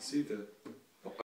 See that.